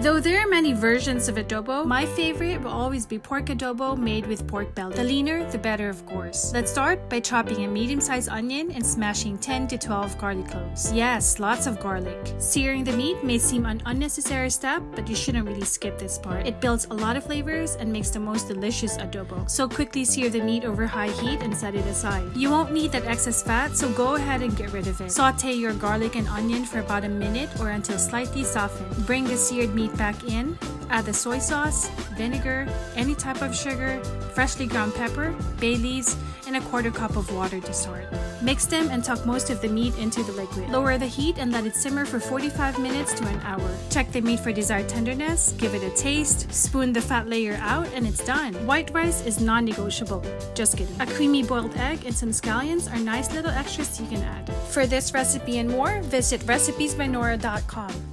Though there are many versions of adobo, my favorite will always be pork adobo made with pork belly. The leaner, the better of course. Let's start by chopping a medium-sized onion and smashing 10 to 12 garlic cloves. Yes, lots of garlic. Searing the meat may seem an unnecessary step, but you shouldn't really skip this part. It builds a lot of flavors and makes the most delicious adobo. So quickly sear the meat over high heat and set it aside. You won't need that excess fat, so go ahead and get rid of it. Saute your garlic and onion for about a minute or until slightly softened. Bring the seared meat back in, add the soy sauce, vinegar, any type of sugar, freshly ground pepper, bay leaves, and a quarter cup of water to start. Mix them and tuck most of the meat into the liquid. Lower the heat and let it simmer for 45 minutes to an hour. Check the meat for desired tenderness, give it a taste, spoon the fat layer out, and it's done. White rice is non-negotiable. Just kidding. A creamy boiled egg and some scallions are nice little extras you can add. For this recipe and more, visit recipesbynora.com.